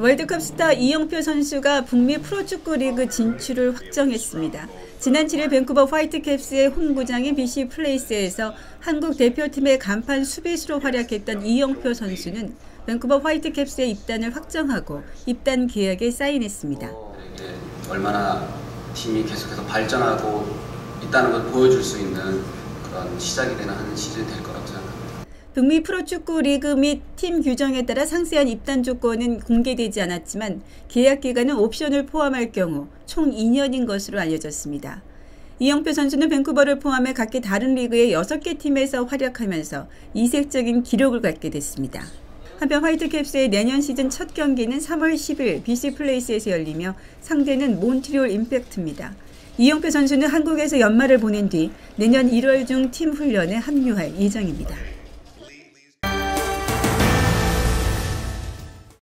월드컵 스타 이영표 선수가 북미 프로축구 리그 진출을 확정했습니다. 지난 7일 밴쿠버 화이트캡스의 홈구장인 BC 플레이스에서 한국 대표팀의 간판 수비수로 활약했던 이영표 선수는 밴쿠버 화이트캡스에 입단을 확정하고 입단 계약에 사인했습니다. 어, 얼마나 팀이 계속해서 발전하고 있다는 걸 보여줄 수 있는 그런 시작이 되는 한 시즌이 될 거라고 생각합니다. 북미 프로축구 리그 및 팀 규정에 따라 상세한 입단 조건은 공개되지 않았지만 계약 기간은 옵션을 포함할 경우 총 2년인 것으로 알려졌습니다. 이영표 선수는 밴쿠버를 포함해 각기 다른 리그의 6개 팀에서 활약하면서 이색적인 기록을 갖게 됐습니다. 한편 화이트캡스의 내년 시즌 첫 경기는 3월 10일 BC 플레이스에서 열리며 상대는 몬트리올 임팩트입니다. 이영표 선수는 한국에서 연말을 보낸 뒤 내년 1월 중 팀 훈련에 합류할 예정입니다.